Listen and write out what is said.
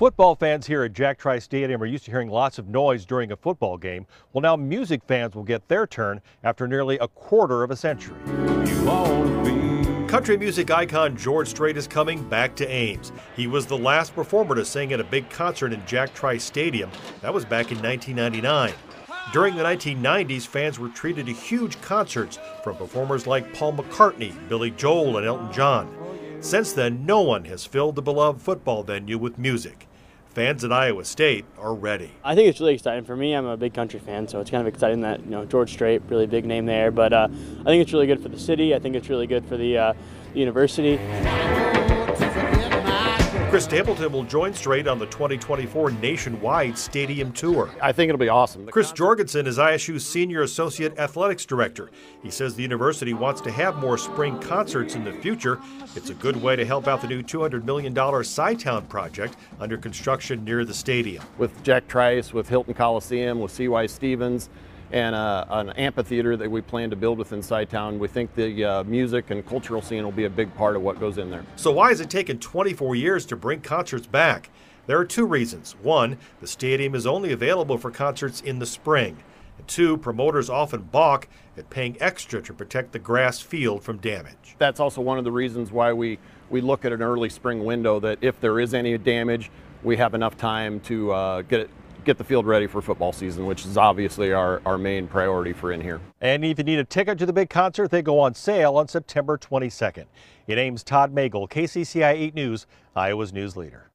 Football fans here at Jack Trice Stadium are used to hearing lots of noise during a football game. Well, now music fans will get their turn after nearly a quarter of a century. Country music icon George Strait is coming back to Ames. He was the last performer to sing at a big concert in Jack Trice Stadium. That was back in 1999. During the 1990s, fans were treated to huge concerts from performers like Paul McCartney, Billy Joel, and Elton John. Since then, no one has filled the beloved football venue with music fans at Iowa State are ready. I think it's really exciting for me. I'm a big country fan, so it's kind of exciting that you know George Strait, really big name there. But uh, I think it's really good for the city. I think it's really good for the, uh, the university. Chris Stapleton will join Strait on the 2024 nationwide stadium tour. I think it'll be awesome. The Chris Jorgensen is ISU's Senior Associate Athletics Director. He says the university wants to have more spring concerts in the future. It's a good way to help out the new $200 million Town project under construction near the stadium. With Jack Trice, with Hilton Coliseum, with C.Y. Stephens, and uh, an amphitheater that we plan to build within Town. We think the uh, music and cultural scene will be a big part of what goes in there. So why has it taken 24 years to bring concerts back? There are two reasons. One, the stadium is only available for concerts in the spring. And two, promoters often balk at paying extra to protect the grass field from damage. That's also one of the reasons why we, we look at an early spring window that if there is any damage, we have enough time to uh, get it get the field ready for football season, which is obviously our, our main priority for in here. And if you need a ticket to the big concert, they go on sale on September 22nd. It Ames Todd Magel, KCCI 8 News, Iowa's news leader.